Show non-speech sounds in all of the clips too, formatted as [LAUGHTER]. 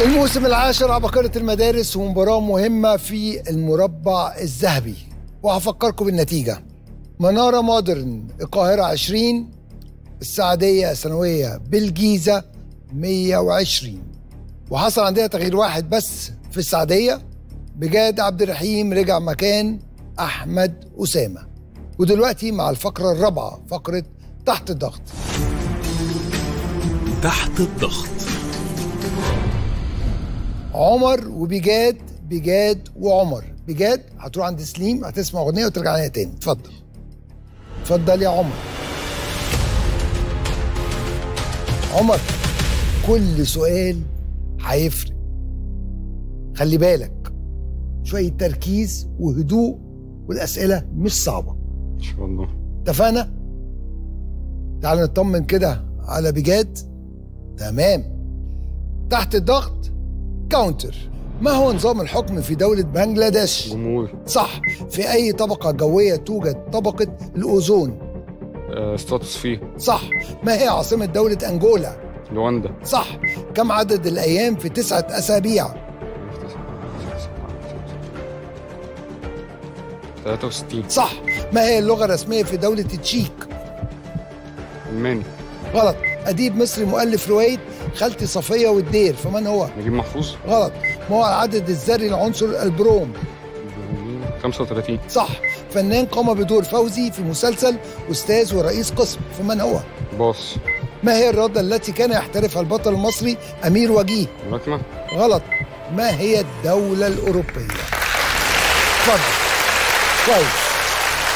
الموسم العاشر عبقرة المدارس ومباراة مهمة في المربع الذهبي. وهفكركم بالنتيجة. منارة مودرن القاهرة 20 السعدية ثانوية بالجيزة 120 وحصل عندنا تغيير واحد بس في السعدية بجاد عبد الرحيم رجع مكان أحمد أسامة. ودلوقتي مع الفقرة الرابعة فقرة تحت الضغط. تحت الضغط. عمر وبجاد بجاد وعمر. بجاد هتروح عند سليم هتسمع أغنية وترجع لنا تاني. اتفضل. اتفضل يا عمر. عمر كل سؤال هيفرق. خلي بالك شوية تركيز وهدوء والأسئلة مش صعبة. إن شاء الله. اتفقنا؟ تعال نطمن كده على بجاد تمام. تحت الضغط counter ما هو نظام الحكم في دولة بنجلاديش؟ جمهوري. صح. في أي طبقة جوية توجد طبقة الأوزون؟ آه ستراتوسفير. صح. ما هي عاصمة دولة أنجولا؟ لواندا. صح. كم عدد الأيام في تسعة أسابيع؟ 63 صح. ما هي اللغة الرسمية في دولة تشيك؟ ألماني. غلط. أديب مصري مؤلف رواية خالتي صفية والدير فمن هو؟ نجيب محفوظ. غلط. ما هو العدد الذري لعنصر البروم؟ 35 صح. فنان قام بدور فوزي في مسلسل أستاذ ورئيس قسم فمن هو؟ باص. ما هي الرياضة التي كان يحترفها البطل المصري أمير وجيه؟ ملاكمة. غلط. ما هي الدولة الأوروبية؟ اتفضل. كويس.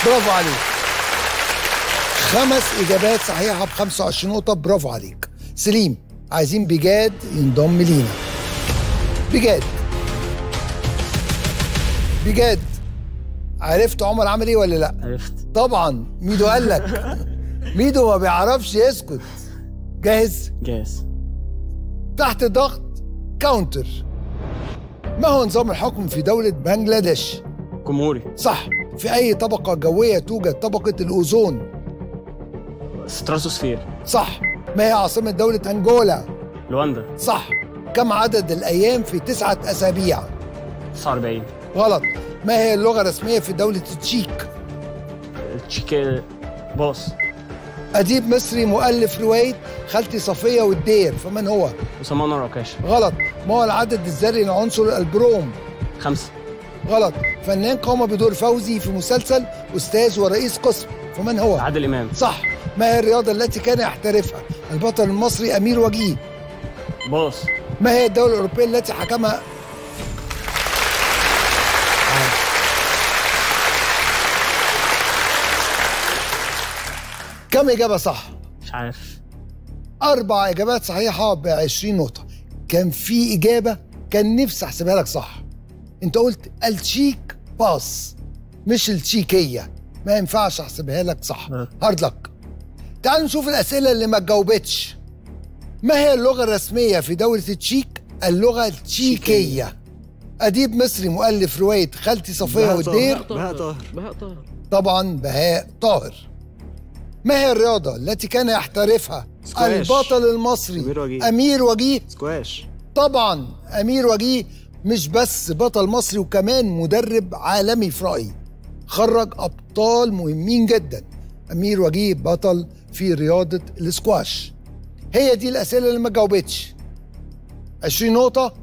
برافو عليك. خمس إجابات صحيحة ب 25 نقطة. برافو عليك. سليم عايزين بجاد ينضم لينا. بجاد. بجاد عرفت عمر عمل إيه ولا لأ؟ عرفت. طبعا. ميدو قال لك. [LAUGHS] ميدو ما بيعرفش يسكت. جاهز؟ جاهز. تحت ضغط counter. ما هو نظام الحكم في دولة بنجلاديش؟ جمهوري. صح. في أي طبقة جوية توجد طبقة الأوزون؟ ستراتوسفير. صح. ما هي عاصمة دولة أنجولا؟ لواندا. صح. كم عدد الأيام في تسعة أسابيع؟ 49 غلط. ما هي اللغة الرسمية في دولة تشيك؟ تشيك pass أديب مصري مؤلف رواية خالتي صفية والدير. فمن هو؟ أسامة أنور عكاشة غلط. ما هو العدد الذري لعنصر البروم؟ خمسة. غلط. فنان قام بدور فوزي في مسلسل أستاذ ورئيس قسم. فمن هو؟ عادل إمام. صح. ما هي الرياضة التي كان يحترفها؟ البطل المصري أمير وجيه؟ pass ما هي الدولة الأوروبية التي حكمها؟ كم إجابة صح؟ مش عارف. أربع إجابات صحيحة ب 20 نقطة. كان في إجابة كان نفسي أحسبها لك صح. أنت قلت التشيك pass مش التشيكية. ما ينفعش أحسبها لك صح. hard luck. تعال نشوف الأسئلة اللي ما تجاوبتش. ما هي اللغة الرسمية في دولة التشيك؟ اللغة التشيكية. أديب مصري مؤلف رواية خالتي صفية والدير. بهاء طاهر. بهاء طاهر. طبعا بهاء طاهر. ما هي الرياضة التي كان يحترفها؟ سكواش. البطل المصري أمير وجيه. أمير وجيه. سكواش. طبعا أمير وجيه مش بس بطل مصري وكمان مدرب عالمي في رأيي. خرج أبطال مهمين جدا. أمير وجيه بطل في رياضة السكواش هي دي الأسئلة اللي ما جاوبتش 20 نقطة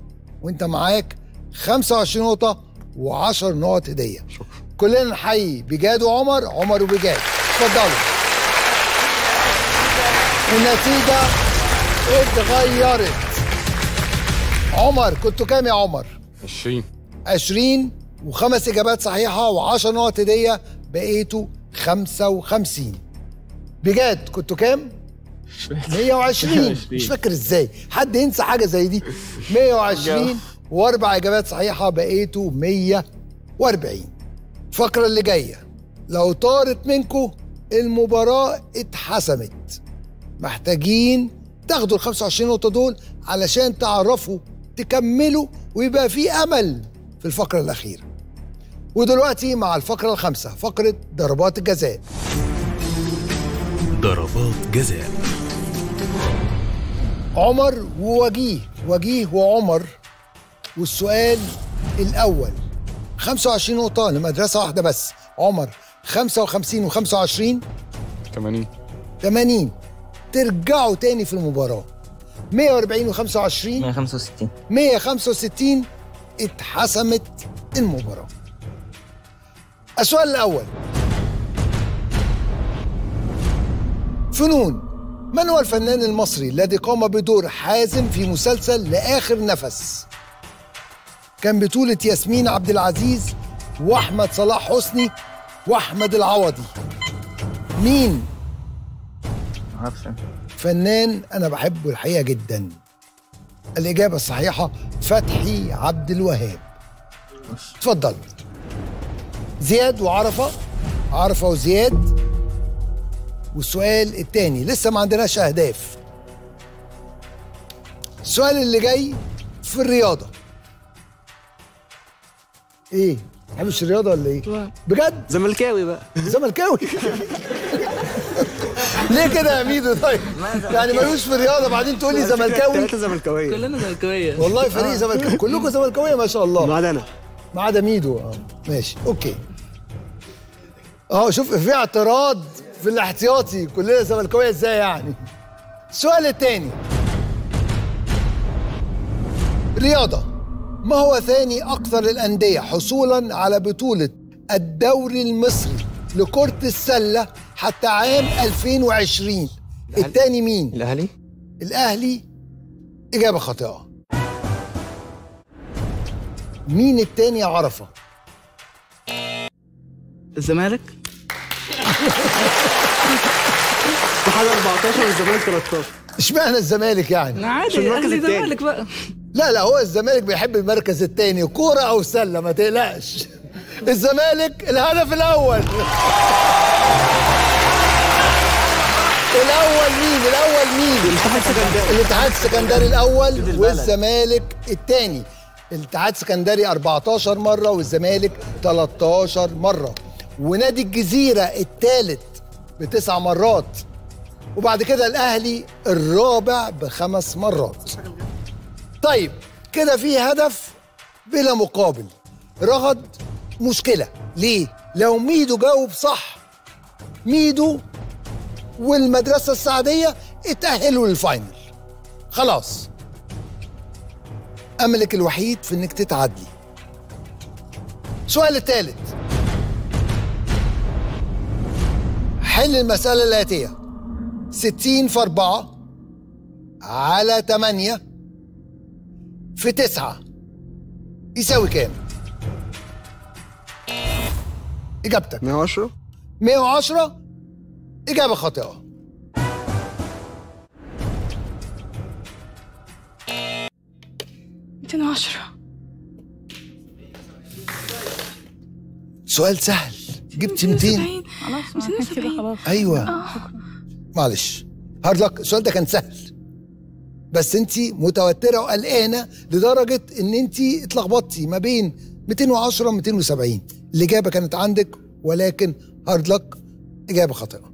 وأنت معاك 25 نقطة و10 نقط هدية. شكرا. كلنا نحيي بجاد وعمر عمر وبجاد. اتفضلوا. النتيجة اتغيرت. عمر كنتوا كام يا عمر؟ 20 20 وخمس إجابات صحيحة و10 نقط هدية. بقيتوا 55 بجد كنتوا كام؟ مش فاكر 120 [LAUGHS] مش فاكر إزاي. حد ينسى حاجة زي دي؟ 120 واربع إجابات صحيحة بقيتوا 140 الفقرة اللي جاية. لو طارت منكم المباراة اتحسمت. محتاجين تاخدوا ال 25 نقطة دول علشان تعرفوا تكملوا ويبقى في أمل في الفقرة الأخيرة. ودلوقتي مع الفقرة الخامسة فقرة ضربات الجزاء ضربات جزاء. عمر ووجيه وجيه وعمر والسؤال الأول. 25 نقطة لمدرسة واحدة بس. عمر 55 و25 80 80 ترجعوا تاني في المباراة. 140 و25 165 165 اتحسمت المباراة. السؤال الأول. فنون. من هو الفنان المصري الذي قام بدور حازم في مسلسل لآخر نفس؟ كان بطولة ياسمين عبد العزيز وأحمد صلاح حسني وأحمد العوضي. مين؟ معرفش فنان أنا بحبه الحقيقة جدا. الإجابة الصحيحة فتحي عبد الوهاب. اتفضل. زياد وعرفة. عرفة وزياد. والسؤال التاني لسه ما عندناش أهداف. السؤال اللي جاي في الرياضة. إيه؟ تحبش الرياضة ولا إيه؟ بجد؟ زملكاوي بقى. زملكاوي. ليه كده يا ميدو؟ طيب؟ يعني ملوش في الرياضة بعدين تقول لي زملكاوي. ثلاثة زملكاوية كلنا زملكاوية. والله فريق زملكاوي. كلكم زملكاوية ما شاء الله. ما عدا أنا. ما عدا ميدو. آه ماشي. أوكي. آه شوف في اعتراض في الاحتياطي كلنا زملكاويه إزاي يعني؟ السؤال الثاني رياضة ما هو ثاني أكثر الأندية حصولا على بطولة الدوري المصري لكرة السلة حتى عام 2020 الثاني مين؟ الأهلي؟ الأهلي؟ إجابة خاطئة. مين التاني يا عرفة؟ الزمالك؟ اتحاد 14 والزمالك 13 اشمعنى الزمالك يعني؟ عادي أهلي. زمالك بقى. لا لا هو الزمالك بيحب المركز الثاني كورة أو سلة ما تقلقش. الزمالك الهدف الأول. الأول مين؟ الأول مين؟ الاتحاد السكندري. الاتحاد السكندري الأول والزمالك الثاني الاتحاد السكندري 14 مرة والزمالك 13 مرة. ونادي الجزيرة الثالث بتسع مرات وبعد كده الأهلي الرابع بخمس مرات. طيب كده في هدف بلا مقابل. رغد مشكلة. ليه؟ لو ميدو جاوب صح ميدو والمدرسة السعدية اتأهلوا للفاينل. خلاص. أملك الوحيد في إنك تتعدي. السؤال الثالث حل المسألة الآتية. 60 في 4 على 8 في 9 يساوي كام؟ إجابتك. 110 110 إجابة خاطئة. ميتين وعشرة. سؤال سهل. جبت 200 خلاص كده خلاص. أيوه. معلش. هارد لك السؤال ده كان سهل. بس انت متوترة وقلقانة لدرجة إن انت اتلخبطتي ما بين 210 و 270 الإجابة كانت عندك ولكن هارد لك إجابة خاطئة.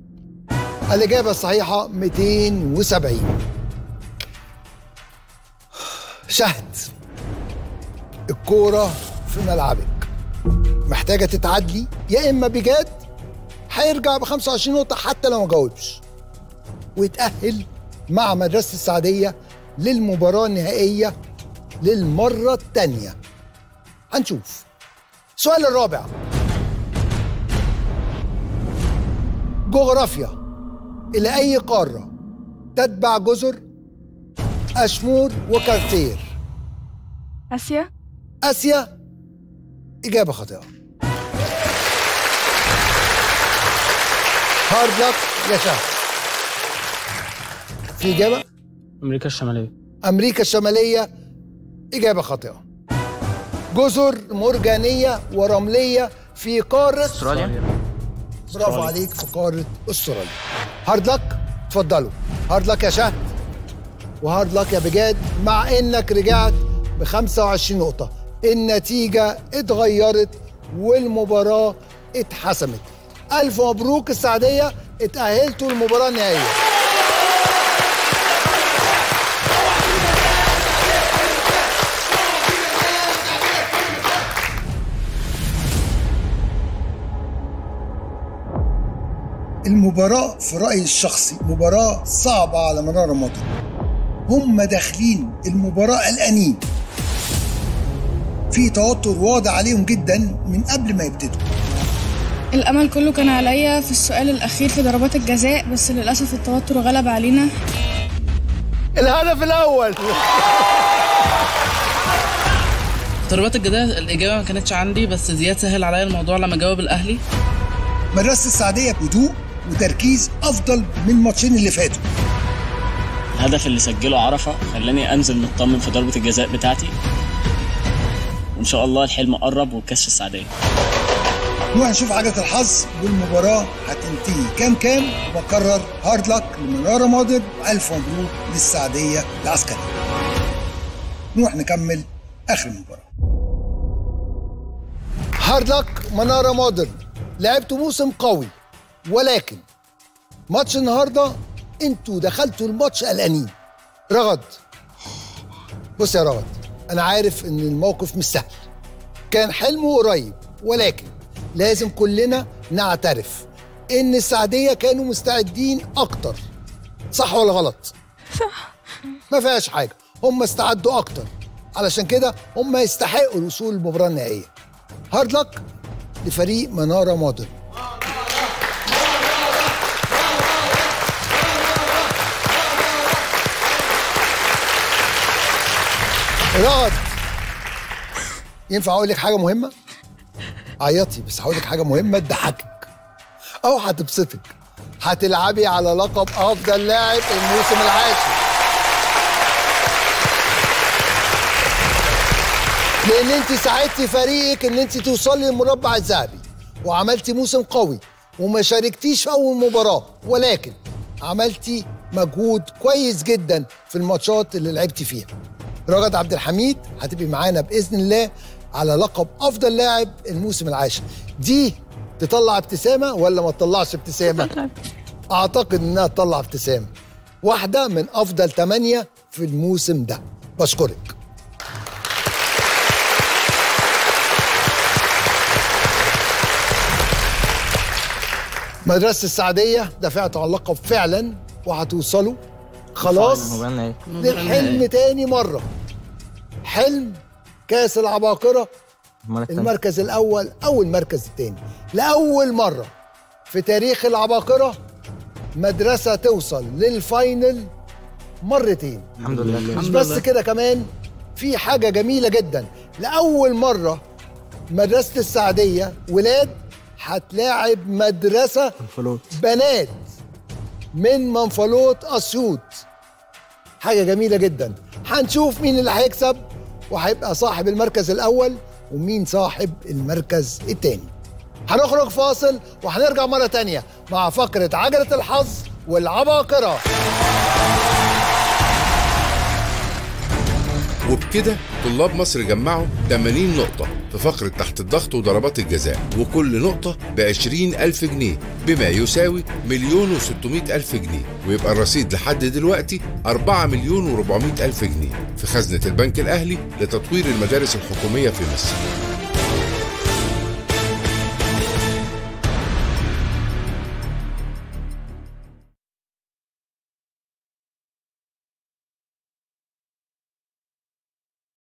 الإجابة الصحيحة 270 شهد الكورة في ملعبك. محتاجة تتعادلي يا إما بجد هيرجع ب 25 نقطة حتى لو ما جاوبش. ويتأهل مع مدرسة السعدية للمباراة النهائية للمرة الثانية هنشوف. السؤال الرابع. جغرافيا. إلى أي قارة تتبع جزر أشمور وكارتير؟ آسيا. آسيا. إجابة خاطئة. هارد لك يا شهد في إجابة أمريكا الشماليه أمريكا الشمالية إجابة خاطئة جزر مرجانية ورملية في قارة استراليا برافو عليك في قارة استراليا hard luck اتفضلوا hard luck يا شهد و hard luck يا بجاد مع انك رجعت ب 25 نقطة النتيجة اتغيرت والمباراة اتحسمت ألف مبروك السعديه اتاهلتوا للمباراة النهائية. المباراة في رأيي الشخصي مباراة صعبة على مدار رمضان هم داخلين المباراة قلقانين. في توتر واضح عليهم جدا من قبل ما يبتدوا. الأمل كله كان عليا في السؤال الأخير في ضربات الجزاء بس للأسف التوتر غلب علينا. الهدف الأول. ضربات الجزاء الإجابة ما كانتش عندي بس زياد سهل عليا الموضوع لما جاوب الأهلي. مدرسة السعدية هدوء وتركيز أفضل من الماتشين اللي فاتوا. الهدف اللي سجله عرفة خلاني أنزل مطمن في ضربة الجزاء بتاعتي. وإن شاء الله الحلم قرب والكأس في السعيدية نروح نشوف عجلة الحظ والمباراة هتنتهي. كام كام؟ وبكرر hard luck لمنارة مودرن. وألف مبروك للسعيدية العسكرية. نروح نكمل آخر المباراة hard luck منارة مودرن. لعبتوا موسم قوي ولكن ماتش النهارده أنتوا دخلتوا الماتش قلقانين. رغد. بص يا رغد أنا عارف إن الموقف مش سهل. كان حلمه قريب ولكن لازم كلنا نعترف إن السعدية كانوا مستعدين أكتر. صح ولا غلط؟ صح. ما فيهاش حاجة. هم استعدوا أكتر. علشان كده هم يستحقوا الوصول للمباراه النهائية. هارد لك لفريق منارة مودرن رغد ينفع أقول لك حاجة مهمة؟ عيطي بس هقول لك حاجة مهمة تضحكك. أو هتبسطك هتلعبي على لقب أفضل لاعب الموسم العاشر. لأن أنت ساعدتي فريقك إن أنت توصلي للمربع الذهبي وعملتي موسم قوي وما شاركتيش في أول مباراة ولكن عملتي مجهود كويس جدا في الماتشات اللي لعبتي فيها. رغد عبد الحميد هتبقي معانا بإذن الله على لقب أفضل لاعب الموسم العاشر. دي تطلع ابتسامة ولا ما تطلعش ابتسامة؟ أعتقد إنها تطلع ابتسامة. واحدة من أفضل ثمانيه في الموسم ده. بشكرك. مدرسة السعدية دفعتوا على اللقب فعلا وهتوصلوا. خلاص؟ للحلم تاني مرة. حلم كاس العباقرة المركز الأول أو المركز التاني لأول مرة في تاريخ العباقرة مدرسة توصل للفاينل مرتين. الحمد لله. مش بس كده كمان في حاجة جميلة جدا. لأول مرة مدرسة السعدية ولاد هتلاعب مدرسة فلوت بنات من منفلوط أسيوط. حاجة جميلة جدا. هنشوف مين اللي هيكسب. وهيبقى صاحب المركز الأول ومين صاحب المركز التاني. هنخرج فاصل وهنرجع مرة تانية مع فقرة عجلة الحظ والعباقرة. وبكده طلاب مصر جمعوا 80 نقطة في فقرة تحت الضغط وضربات الجزاء وكل نقطة ب 20 ألف جنيه بما يساوي مليون و ألف جنيه ويبقى الرصيد لحد دلوقتي 4 مليون و ألف جنيه. في خزنة البنك الأهلي لتطوير المدارس الحكومية في مصر.